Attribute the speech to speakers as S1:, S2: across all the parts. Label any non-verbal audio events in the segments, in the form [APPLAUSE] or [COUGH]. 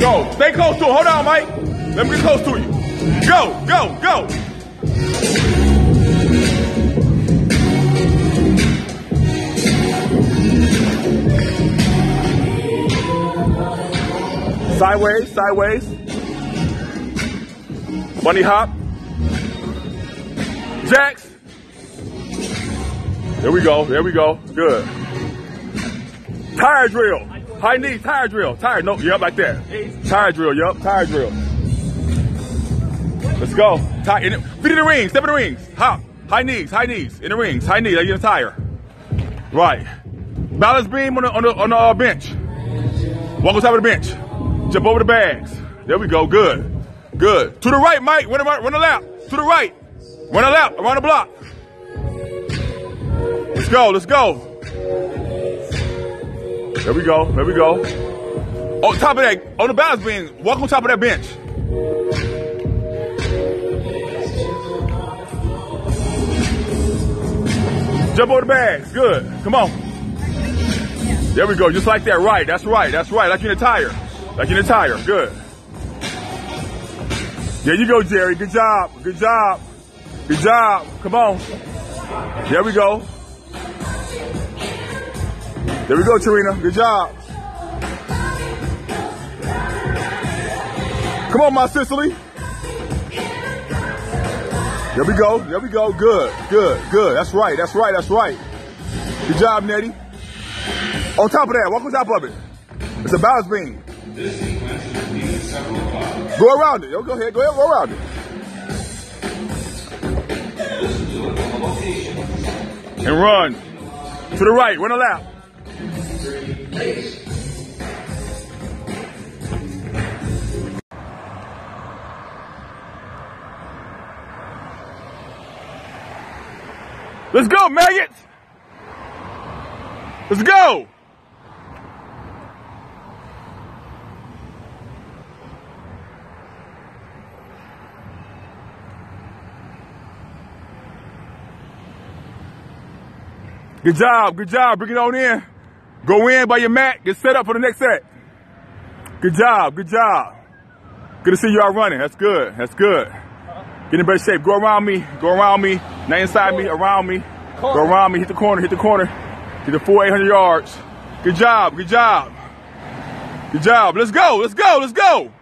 S1: Go. Stay close to him. Hold on, Mike. Let me get close to you. Go, go, go. Sideways, sideways. Bunny hop. Jax. There we go, there we go. Good. Tire drill. High knee, tire drill. Tire, no, yep, like that. Tire drill, yep, tire drill. Let's go. Tire, in the, feet in the rings, step in the rings. Hop. High knees, high knees, in the rings, high knee, like in a tire. Right. Balance beam on the, on the, on the uh, bench. Walk on top of the bench. Jump over the bags. There we go, good. Good. To the right, Mike, run a, run a lap. To the right. Run a lap, around the block. Let's go, let's go. There we go, there we go. On top of that, on the balance beam, walk on top of that bench. Jump over the bags, good. Come on. There we go, just like that, right, that's right, that's right, like in a tire. Like in a tire, good. There you go, Jerry, good job, good job. Good job, come on. There we go. There we go, Tarina. Good job. Come on, my Cicely. There we go. There we go. Good. Good. Good. That's right. That's right. That's right. Good job, Nettie. On top of that, walk on top of it. It's a balance beam. Go around it. Yo, go ahead. Go ahead. Go around it. And run. To the right. Run a lap. Let's go, maggots! Let's go! Good job, good job. Bring it on in. Go in by your mat. Get set up for the next set. Good job, good job. Good to see you all running. That's good. That's good. Get in better shape. Go around me. Go around me. Not inside me. Around me. Go around me. Hit the corner. Hit the corner. Get the full 800 yards. Good job. Good job. Good job. Let's go. Let's go. Let's go.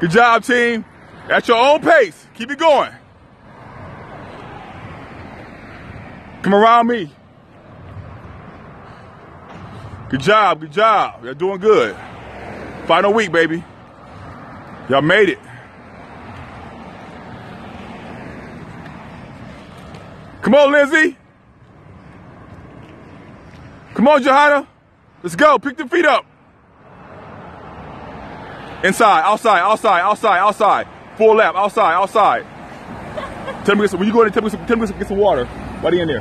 S1: Good job, team. At your own pace. Keep it going. Come around me. Good job, good job. You're doing good. Final week, baby. Y'all made it. Come on, Lindsay. Come on, Johanna. Let's go. Pick the feet up. Inside, outside, outside, outside, outside. Full lap, outside, outside. tell me, when you go in, tell me, tell me get some water. Buddy in there.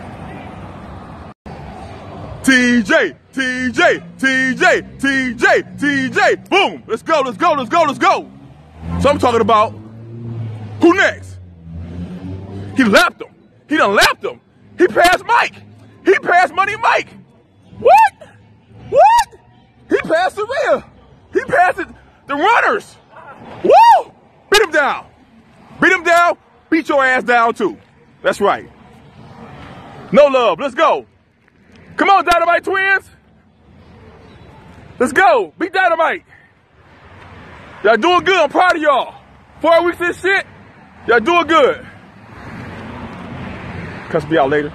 S1: TJ, TJ, TJ, TJ, TJ. Boom. Let's go, let's go, let's go, let's go. So I'm talking about who next? He lapped him. He done lapped him. He passed Mike. He passed Money Mike. What? What? He passed Saria. He passed it, the runners. Woo! Beat him down. Beat him down. Beat your ass down too. That's right. No love. Let's go. Come on, Dynamite Twins. Let's go. Beat Dynamite. Y'all doing good. I'm proud of y'all. Four weeks of shit. Y'all doing good. Cuss me out later.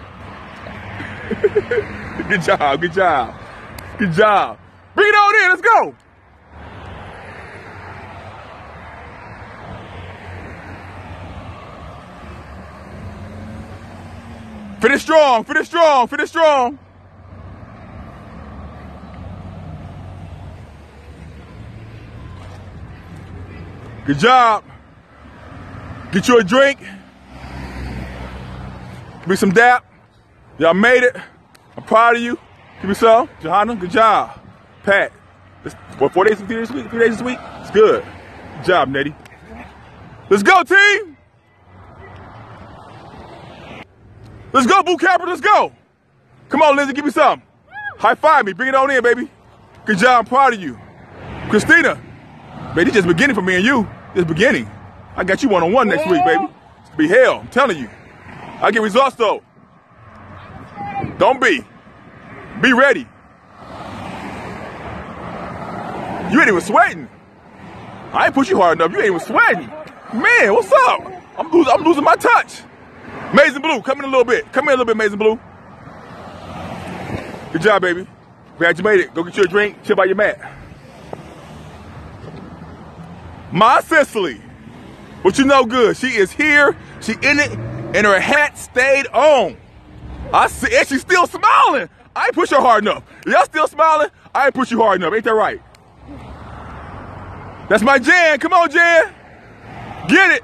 S1: [LAUGHS] good job. Good job. Good job. Bring it on in. Let's go. Finish strong, finish strong, finish strong. Good job. Get you a drink. Give me some dap. Y'all made it. I'm proud of you. Give me some. Johanna, good job. Pat, this, what, four days, three days this week? Three days this week? It's good. Good job, Nettie. Let's go, team. Let's go, boot camper. Let's go. Come on, Lindsay, give me some. High five me. Bring it on in, baby. Good job. I'm proud of you. Christina, baby, just beginning for me and you. Just beginning. I got you one on one next week, baby. It's to be hell. I'm telling you. I get results though. Don't be. Be ready. You ain't even sweating. I ain't push you hard enough. You ain't even sweating. Man, what's up? I'm I'm losing my touch. Amazing Blue, come in a little bit. Come in a little bit, Amazing Blue. Good job, baby. Glad you made it. Go get you a drink, chill by your mat. My Cicely, what you know good. She is here, she in it, and her hat stayed on. I see, and she's still smiling. I ain't push her hard enough. Y'all still smiling? I ain't push you hard enough. Ain't that right? That's my Jan. Come on, Jan. Get it.